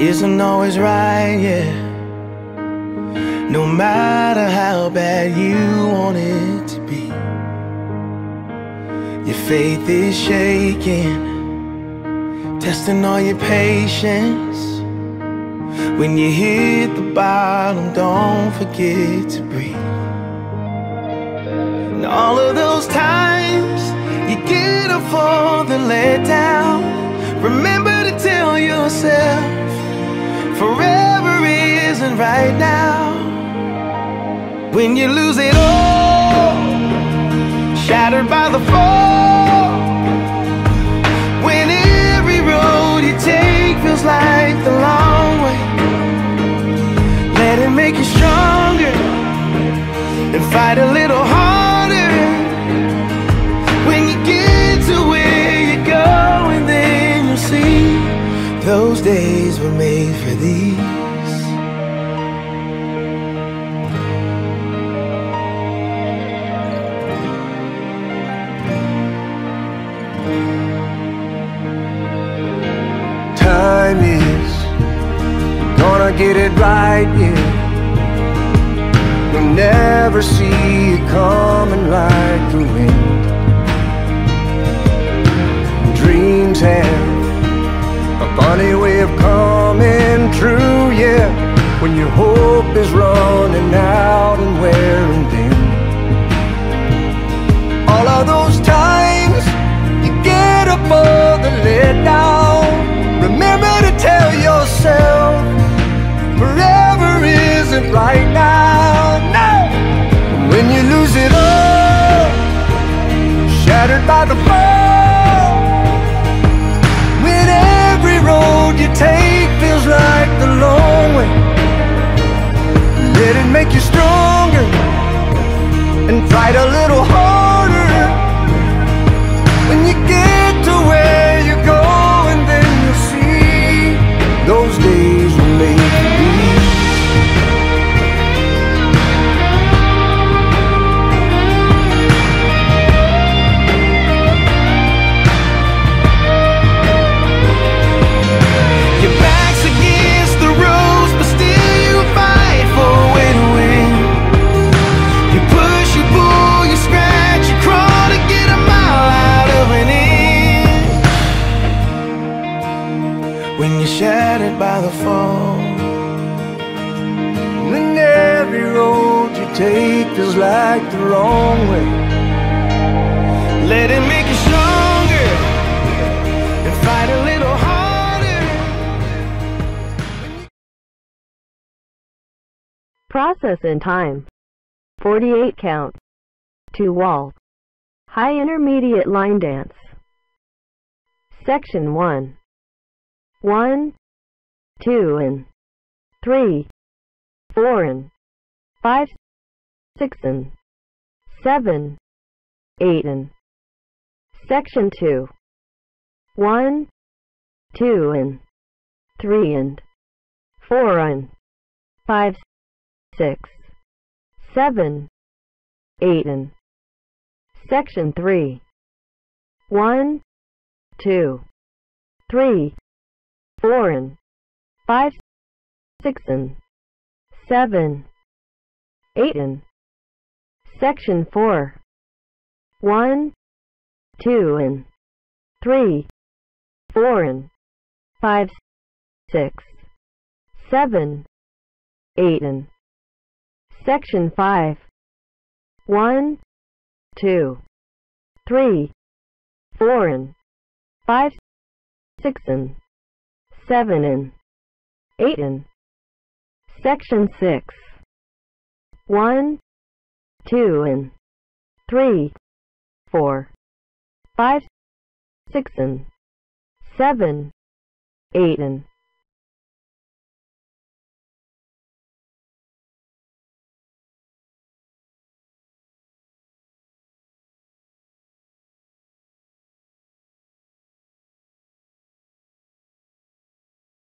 isn't always right, yeah. No matter how bad you want it to be, your faith is shaking, testing all your patience. When you hit the bottom, don't forget to breathe. And all of those times you get up for the letdown, right now. When you lose it all, shattered by the fall. When every road you take feels like the long way, let it make you stronger and fight a little harder. When you get to where you're going, then you'll see those days were made for these. Get it right, yeah. You'll never see it coming like the wind. Dreams have a funny way of coming true, yeah. When your hope is running out and wearing shattered by the fall. When every road you take feels like the long way. Let it make you stronger and fight a little When you're shattered by the fall, When every road you take feels like the wrong way. let it make you stronger and fight a little harder. Process in time. 48 count. Two wall. High intermediate line dance. Section 1. 1, 2 and 3, 4 and 5, 6 and 7, 8 and Section 2. 1, 2 and 3 and 4 and 5, 6, 7, 8 and Section 3. 1, 2, 3, 4 and 5, 6 and 7, 8 and Section 4. 1, 2 and 3, 4 and 5, 6, 7, 8 and Section 5. 1, 2, 3, 4 and 5, 6 and 7 and 8 and Section 6. 1, 2 and 3, 4, 5, 6 and 7, 8 and